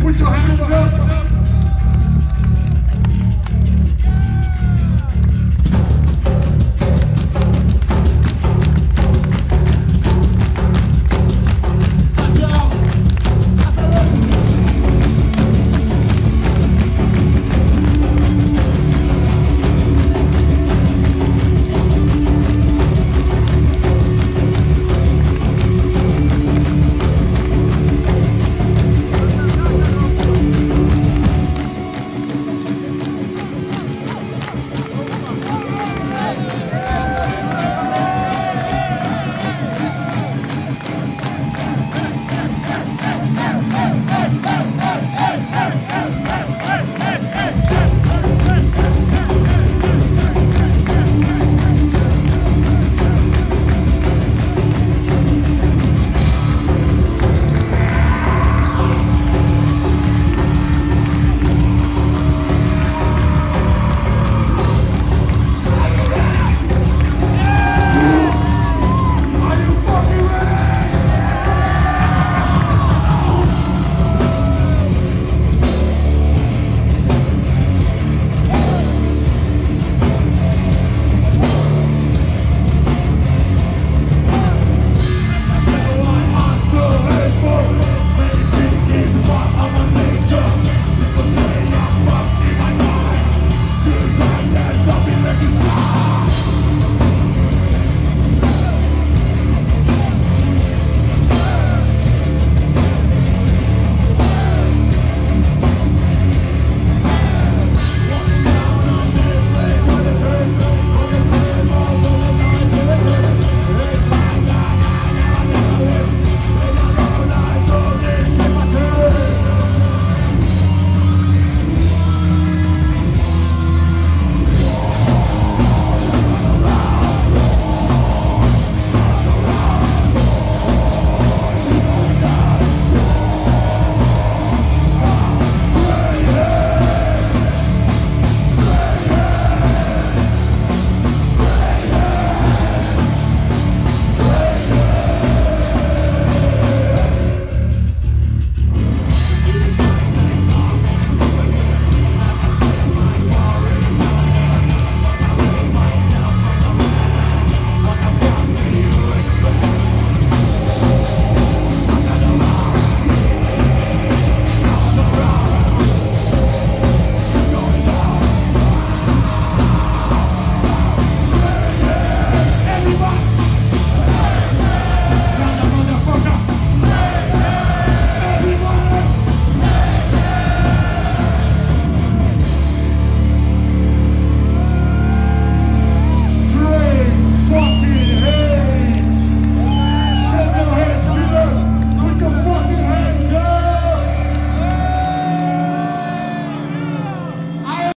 Put your hands up.